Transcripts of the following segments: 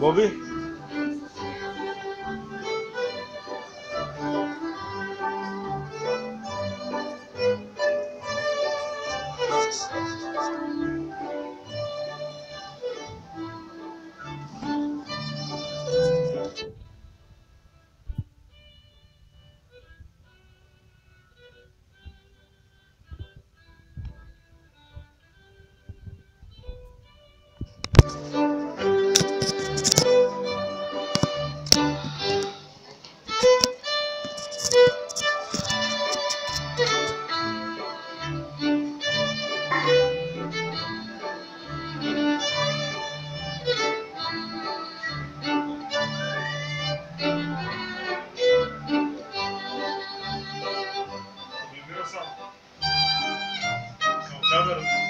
Bobby? Lord.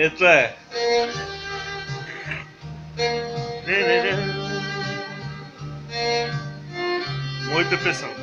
Esto es. Muita pressão.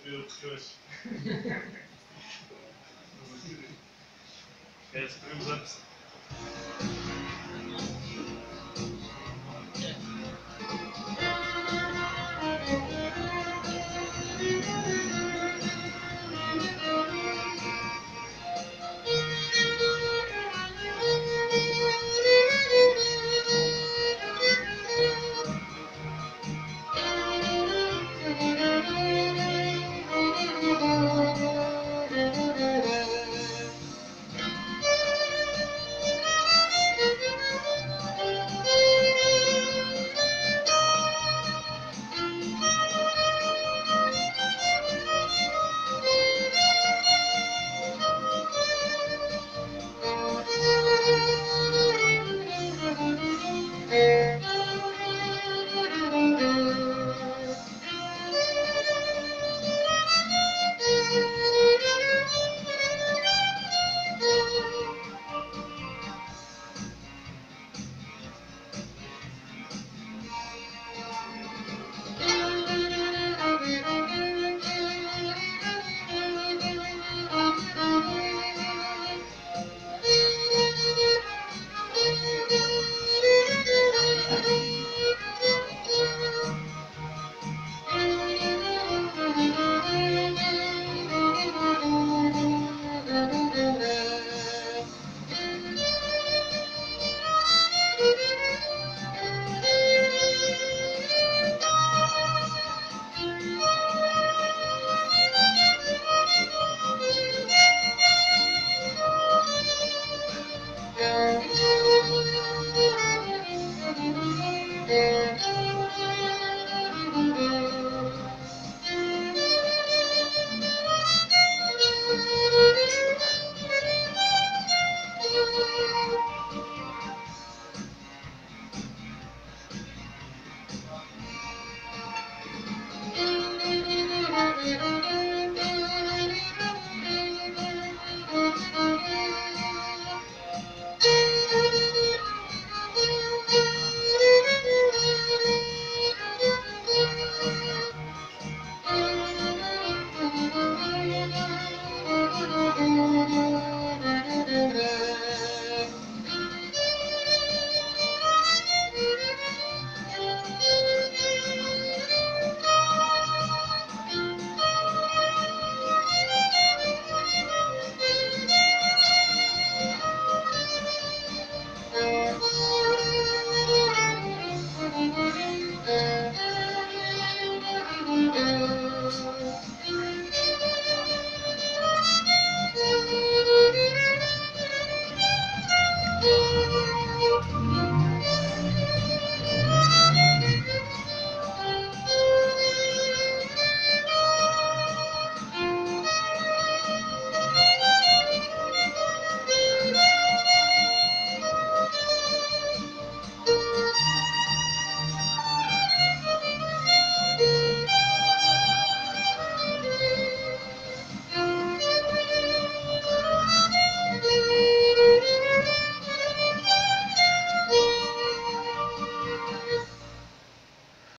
вперед сквозь. Кажется, прям запись.